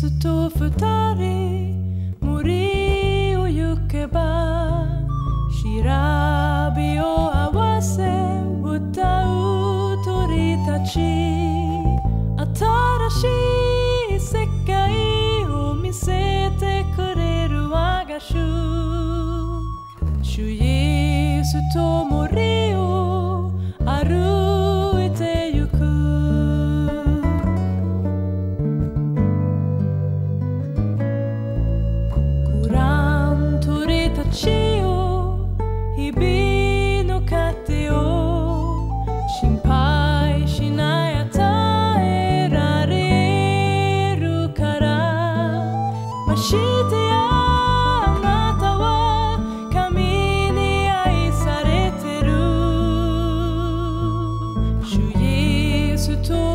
スと二人森を行けば白びを合わせ歌う鳥たち新しい世界を見せてくれる我が主主イエスと森を歩く to